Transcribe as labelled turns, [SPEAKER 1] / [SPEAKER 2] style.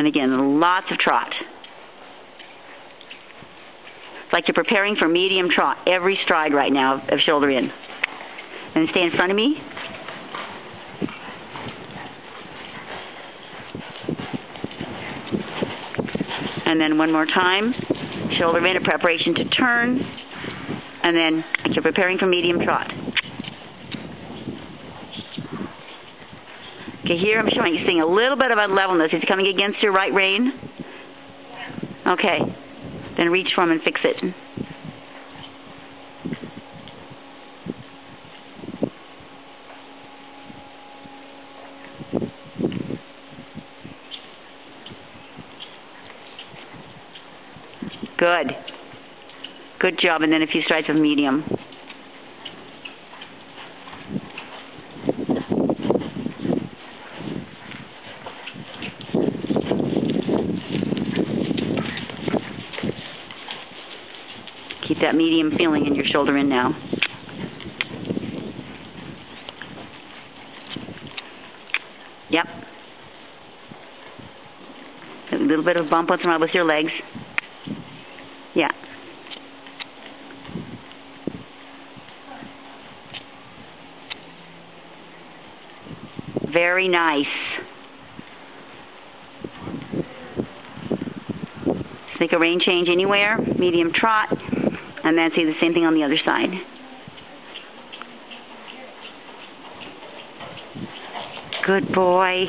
[SPEAKER 1] And again, lots of trot. It's like you're preparing for medium trot every stride right now of shoulder in. And stay in front of me. And then one more time. Shoulder in, a preparation to turn. And then you're preparing for medium trot. Okay, here I'm showing you seeing a little bit of unlevelness. It coming against your right rein? Okay. Then reach for him and fix it. Good. Good job. And then a few strides of medium. Keep that medium feeling in your shoulder in now. Yep. A little bit of bump once in a while with your legs. Yeah. Very nice. make a rein change anywhere, medium trot, and then see the same thing on the other side. Good boy.